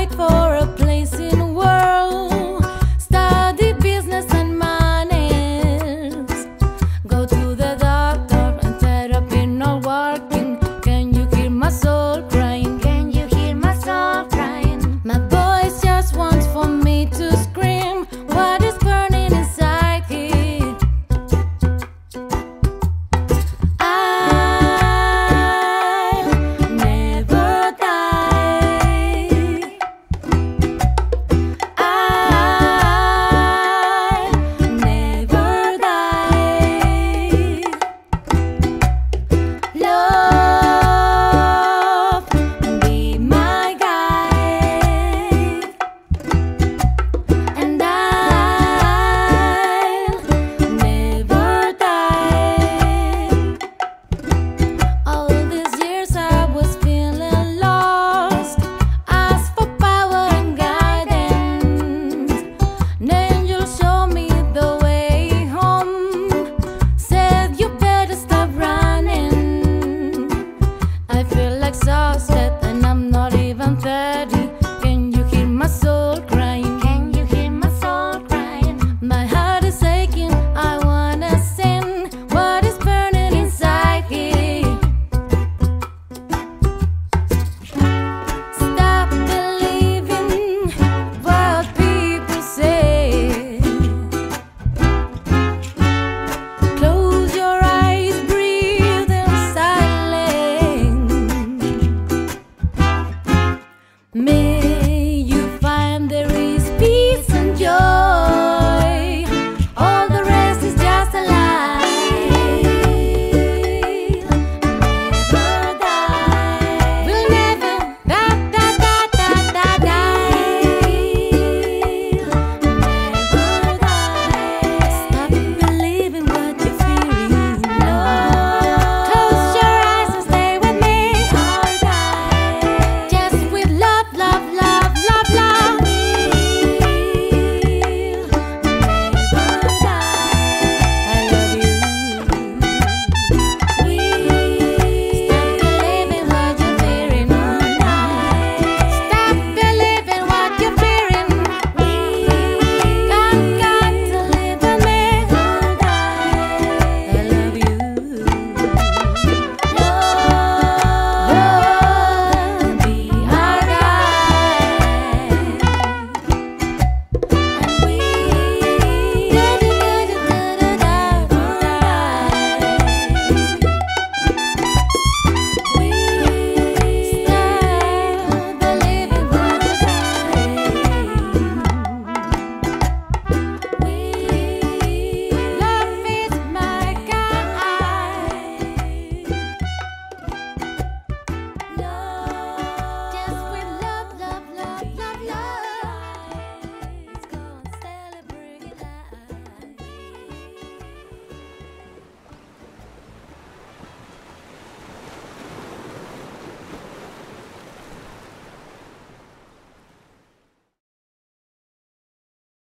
fight for